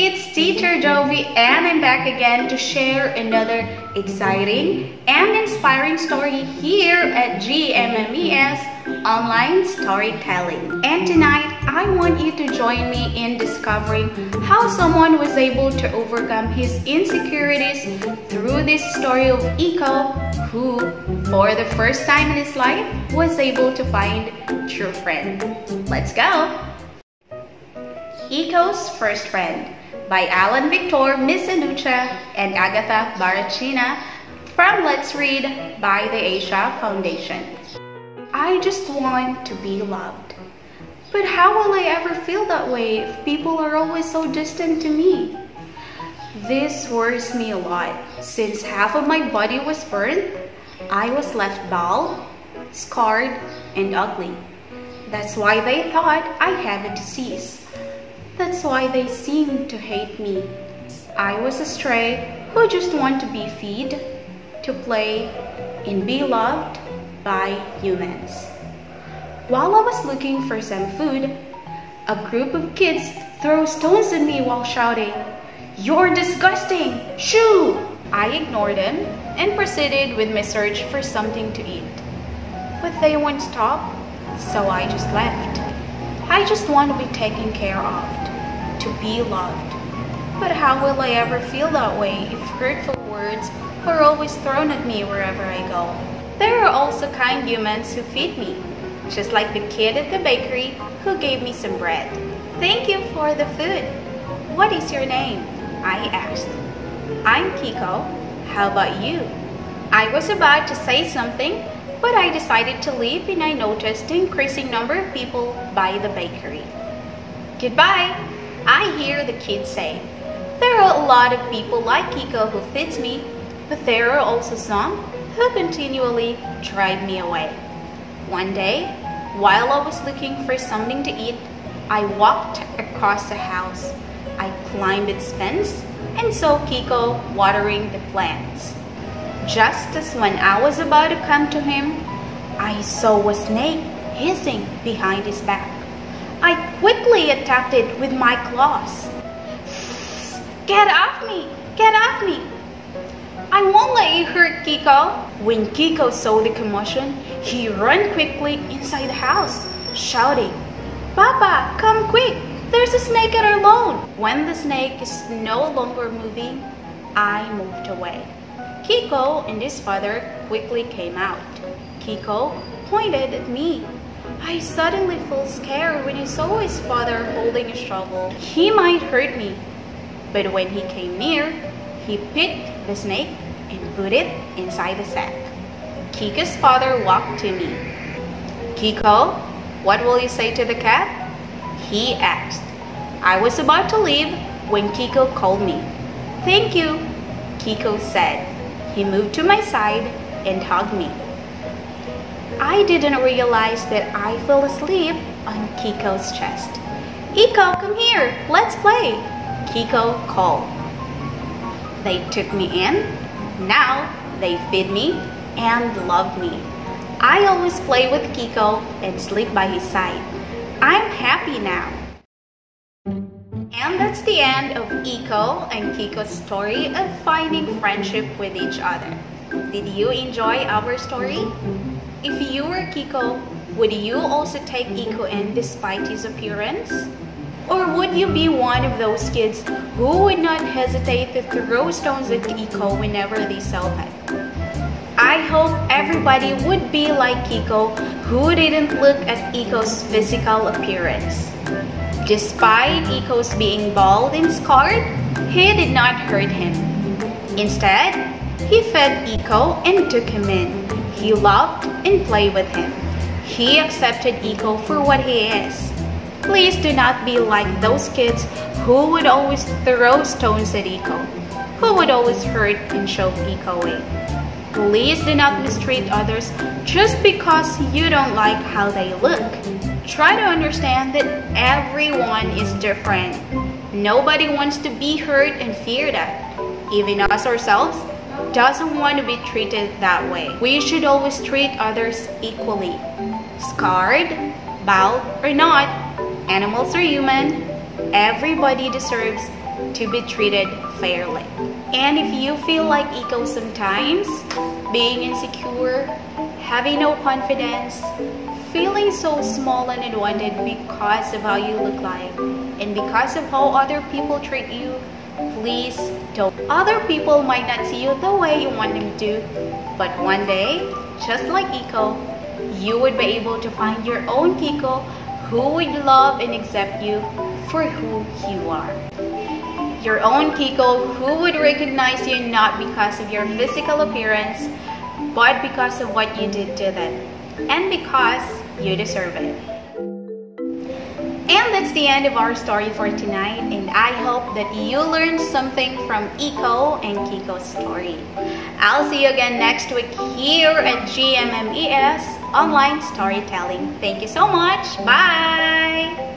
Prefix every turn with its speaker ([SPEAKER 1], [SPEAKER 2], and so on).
[SPEAKER 1] Jovi and I'm back again to share another exciting and inspiring story here at GMMES Online Storytelling. And tonight, I want you to join me in discovering how someone was able to overcome his insecurities through this story of Iko, who, for the first time in his life, was able to find true friend. Let's go! Iko's First Friend by Alan Victor Mizzalucha and Agatha Barachina from Let's Read by the Asia Foundation. I just want to be loved. But how will I ever feel that way if people are always so distant to me? This worries me a lot since half of my body was burned, I was left bald, scarred, and ugly. That's why they thought I had a disease. That's why they seem to hate me. I was a stray who just want to be fed, to play, and be loved by humans. While I was looking for some food, a group of kids threw stones at me while shouting, You're disgusting! Shoo! I ignored them and proceeded with my search for something to eat. But they won't stop, so I just left. I just want to be taken care of be loved. But how will I ever feel that way if hurtful words are always thrown at me wherever I go? There are also kind humans who feed me, just like the kid at the bakery who gave me some bread. Thank you for the food. What is your name? I asked. I'm Kiko. How about you? I was about to say something, but I decided to leave and I noticed the increasing number of people by the bakery. Goodbye! I hear the kids say, There are a lot of people like Kiko who fits me, but there are also some who continually drive me away. One day, while I was looking for something to eat, I walked across the house. I climbed its fence and saw Kiko watering the plants. Just as when I was about to come to him, I saw a snake hissing behind his back. I quickly attacked it with my claws. Get off me! Get off me! I won't let you hurt Kiko. When Kiko saw the commotion, he ran quickly inside the house, shouting, Papa, come quick! There's a snake at our lawn! When the snake is no longer moving, I moved away. Kiko and his father quickly came out. Kiko pointed at me I suddenly felt scared when I saw his father holding a shovel. He might hurt me. But when he came near, he picked the snake and put it inside the sack. Kiko's father walked to me. Kiko, what will you say to the cat? He asked. I was about to leave when Kiko called me. Thank you, Kiko said. He moved to my side and hugged me. I didn't realize that I fell asleep on Kiko's chest. Kiko, come here, let's play, Kiko called. They took me in. Now they feed me and love me. I always play with Kiko and sleep by his side. I'm happy now. And that's the end of Iko and Kiko's story of finding friendship with each other. Did you enjoy our story? If you were Kiko, would you also take Iko in despite his appearance? Or would you be one of those kids who would not hesitate to throw stones at Iko whenever they saw him? I hope everybody would be like Kiko who didn't look at Iko's physical appearance. Despite Iko's being bald and scarred, he did not hurt him. Instead, he fed Iko and took him in. He loved and played with him. He accepted Iko for what he is. Please do not be like those kids who would always throw stones at Iko, who would always hurt and shove Iko away. Please do not mistreat others just because you don't like how they look. Try to understand that everyone is different. Nobody wants to be hurt and feared at. Even us ourselves doesn't want to be treated that way. We should always treat others equally. Scarred, bald, or not, animals are human. Everybody deserves to be treated fairly. And if you feel like Iko sometimes, being insecure, having no confidence, feeling so small and unwanted because of how you look like and because of how other people treat you, please don't. Other people might not see you the way you want them to, but one day, just like Iko, you would be able to find your own Kiko who would love and accept you for who you are. Your own Kiko who would recognize you not because of your physical appearance, but because of what you did to them, and because you deserve it. And that's the end of our story for tonight. And I hope that you learned something from Iko and Kiko's story. I'll see you again next week here at GMMES Online Storytelling. Thank you so much. Bye.